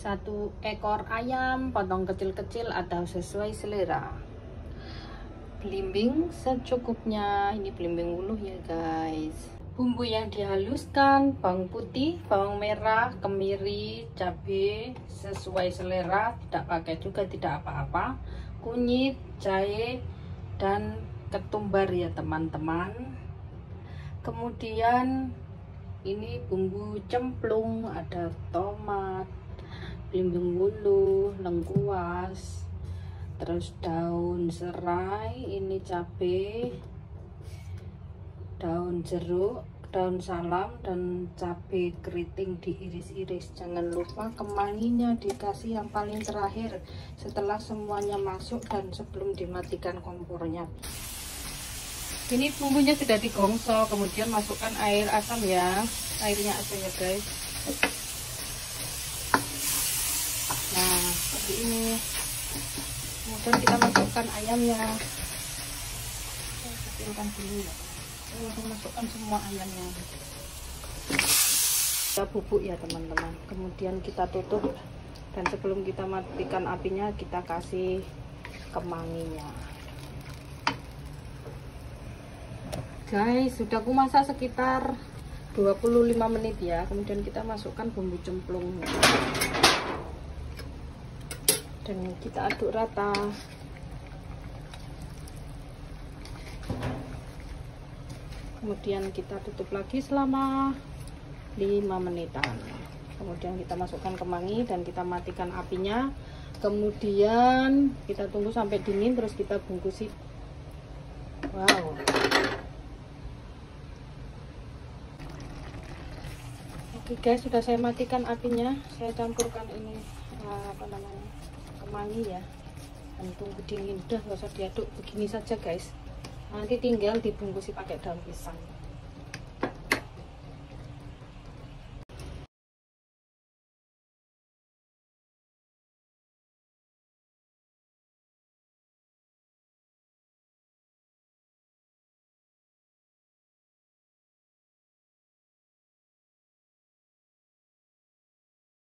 satu ekor ayam potong kecil-kecil atau sesuai selera. Belimbing secukupnya. Ini belimbing ulu ya guys. Bumbu yang dihaluskan bawang putih bawang merah kemiri cabai sesuai selera. Tidak pakai juga tidak apa-apa. Kunyit jahe dan ketumbar ya teman-teman. Kemudian ini bumbu cemplung. Ada tomat belimbing wulu lengkuas terus daun serai ini cabai daun jeruk daun salam dan cabai keriting diiris-iris. Jangan lupa kemanginya dikasih yang paling terakhir setelah semuanya masuk dan sebelum dimatikan kompornya. Ini bumbunya sudah digongso kemudian masukkan air asam ya. Airnya aja ya guys seperti ini. Kemudian kita masukkan ayamnya. Kecilkan dulu ya. Langsung masukkan semua ayamnya. Kita bubuk ya teman-teman. Kemudian kita tutup. Dan sebelum kita matikan apinya kita kasih kemanginya. Guys sudah aku masak sekitar 25 menit ya. Kemudian kita masukkan bumbu cemplung dan kita aduk rata. Kemudian kita tutup lagi selama 5 menitan. Kemudian kita masukkan kemangi dan kita matikan apinya. Kemudian kita tunggu sampai dingin terus kita bungkusi. Wow. Oke guys sudah saya matikan apinya. Saya campurkan ini apa namanya kemangi ya. Tunggu dingin udah nggak usah diaduk begini saja guys. Nanti tinggal dibungkusi pakai daun pisang